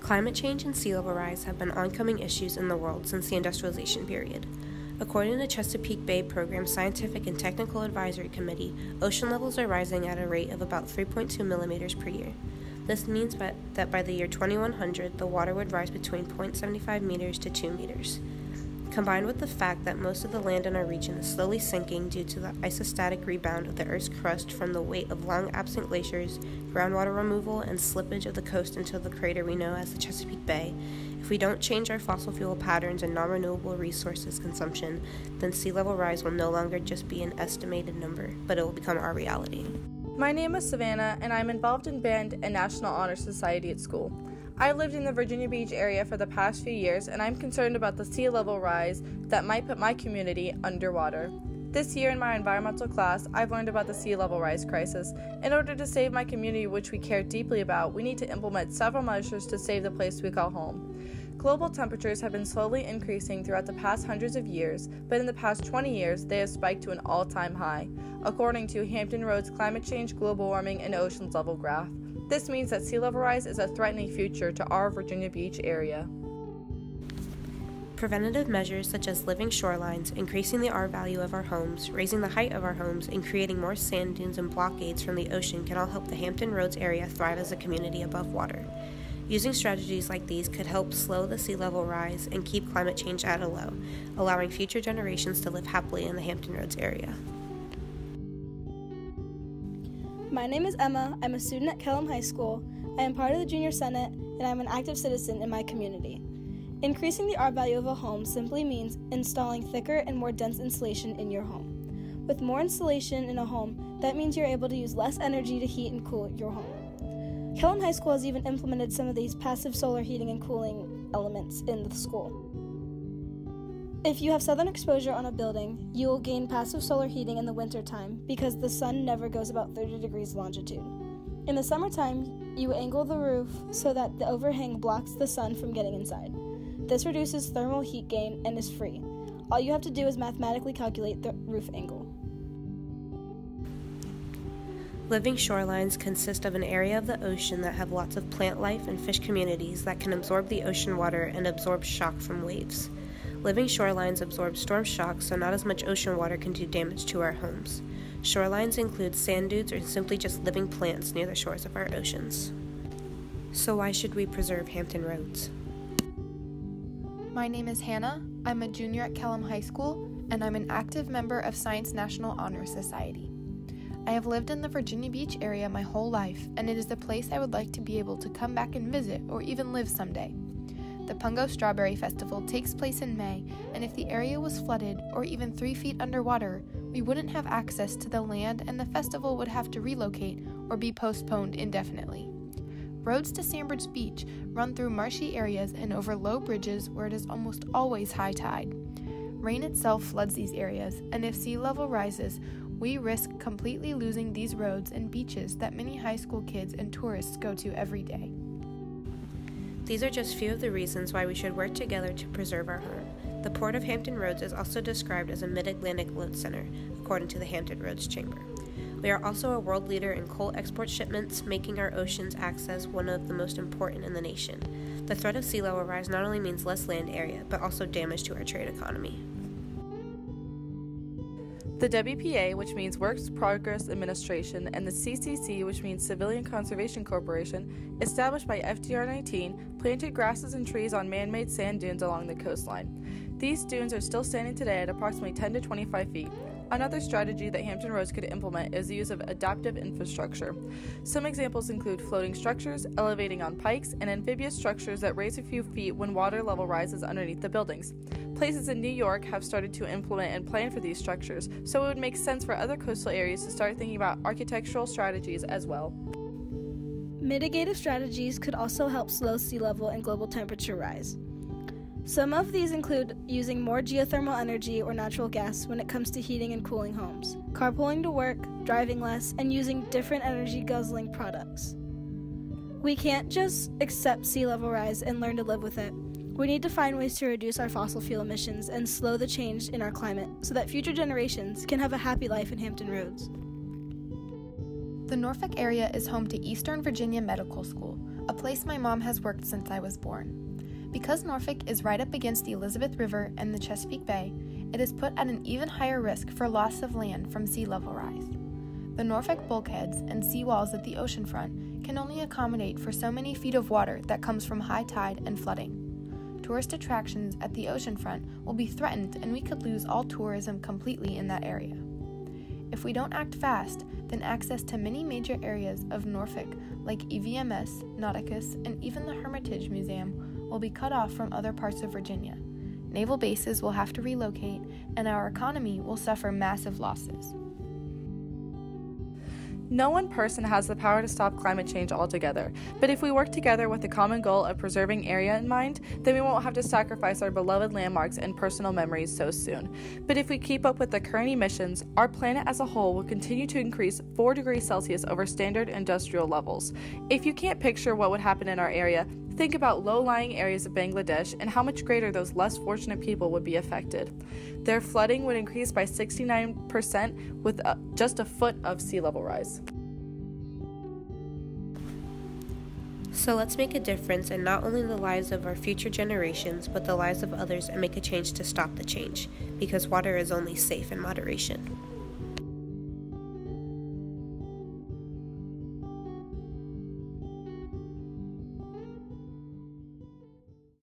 Climate change and sea level rise have been oncoming issues in the world since the industrialization period. According to Chesapeake Bay Program Scientific and Technical Advisory Committee, ocean levels are rising at a rate of about 3.2 millimeters per year. This means that by the year 2100, the water would rise between 0.75 meters to 2 meters. Combined with the fact that most of the land in our region is slowly sinking due to the isostatic rebound of the Earth's crust from the weight of long absent glaciers, groundwater removal, and slippage of the coast into the crater we know as the Chesapeake Bay, if we don't change our fossil fuel patterns and non renewable resources consumption, then sea level rise will no longer just be an estimated number, but it will become our reality. My name is Savannah, and I'm involved in band and National Honor Society at school. I've lived in the Virginia Beach area for the past few years, and I'm concerned about the sea level rise that might put my community underwater. This year in my environmental class, I've learned about the sea level rise crisis. In order to save my community, which we care deeply about, we need to implement several measures to save the place we call home. Global temperatures have been slowly increasing throughout the past hundreds of years, but in the past 20 years, they have spiked to an all time high, according to Hampton Roads Climate Change, Global Warming, and Oceans Level Graph. This means that sea level rise is a threatening future to our Virginia Beach area. Preventative measures such as living shorelines, increasing the R value of our homes, raising the height of our homes, and creating more sand dunes and blockades from the ocean can all help the Hampton Roads area thrive as a community above water. Using strategies like these could help slow the sea level rise and keep climate change at a low, allowing future generations to live happily in the Hampton Roads area. My name is Emma. I'm a student at Kellam High School. I am part of the Junior Senate, and I'm an active citizen in my community. Increasing the R value of a home simply means installing thicker and more dense insulation in your home. With more insulation in a home, that means you're able to use less energy to heat and cool your home. Kellam High School has even implemented some of these passive solar heating and cooling elements in the school. If you have southern exposure on a building, you will gain passive solar heating in the wintertime because the sun never goes about 30 degrees longitude. In the summertime, you angle the roof so that the overhang blocks the sun from getting inside. This reduces thermal heat gain and is free. All you have to do is mathematically calculate the roof angle. Living shorelines consist of an area of the ocean that have lots of plant life and fish communities that can absorb the ocean water and absorb shock from waves. Living shorelines absorb storm shocks, so not as much ocean water can do damage to our homes. Shorelines include sand dunes or simply just living plants near the shores of our oceans. So, why should we preserve Hampton Roads? My name is Hannah. I'm a junior at Kellam High School, and I'm an active member of Science National Honor Society. I have lived in the Virginia Beach area my whole life, and it is a place I would like to be able to come back and visit or even live someday. The Pungo Strawberry Festival takes place in May, and if the area was flooded or even three feet underwater, we wouldn't have access to the land and the festival would have to relocate or be postponed indefinitely. Roads to Sandbridge Beach run through marshy areas and over low bridges where it is almost always high tide. Rain itself floods these areas, and if sea level rises, we risk completely losing these roads and beaches that many high school kids and tourists go to every day. These are just few of the reasons why we should work together to preserve our home. The Port of Hampton Roads is also described as a mid Atlantic load center, according to the Hampton Roads Chamber. We are also a world leader in coal export shipments, making our oceans access one of the most important in the nation. The threat of sea level rise not only means less land area, but also damage to our trade economy. The WPA, which means Works Progress Administration, and the CCC, which means Civilian Conservation Corporation, established by FDR 19, planted grasses and trees on man made sand dunes along the coastline. These dunes are still standing today at approximately 10 to 25 feet. Another strategy that Hampton Roads could implement is the use of adaptive infrastructure. Some examples include floating structures, elevating on pikes, and amphibious structures that raise a few feet when water level rises underneath the buildings. Places in New York have started to implement and plan for these structures, so it would make sense for other coastal areas to start thinking about architectural strategies as well. Mitigative strategies could also help slow sea level and global temperature rise. Some of these include using more geothermal energy or natural gas when it comes to heating and cooling homes, carpooling to work, driving less, and using different energy guzzling products. We can't just accept sea level rise and learn to live with it. We need to find ways to reduce our fossil fuel emissions and slow the change in our climate so that future generations can have a happy life in Hampton Roads. The Norfolk area is home to Eastern Virginia Medical School, a place my mom has worked since I was born. Because Norfolk is right up against the Elizabeth River and the Chesapeake Bay, it is put at an even higher risk for loss of land from sea level rise. The Norfolk bulkheads and seawalls at the ocean front can only accommodate for so many feet of water that comes from high tide and flooding. Tourist attractions at the oceanfront will be threatened and we could lose all tourism completely in that area. If we don't act fast, then access to many major areas of Norfolk, like EVMS, Nauticus, and even the Hermitage Museum, will be cut off from other parts of Virginia. Naval bases will have to relocate, and our economy will suffer massive losses. No one person has the power to stop climate change altogether, but if we work together with the common goal of preserving area in mind, then we won't have to sacrifice our beloved landmarks and personal memories so soon. But if we keep up with the current emissions, our planet as a whole will continue to increase 4 degrees Celsius over standard industrial levels. If you can't picture what would happen in our area, Think about low lying areas of Bangladesh and how much greater those less fortunate people would be affected. Their flooding would increase by 69% with a, just a foot of sea level rise. So let's make a difference in not only the lives of our future generations, but the lives of others and make a change to stop the change, because water is only safe in moderation.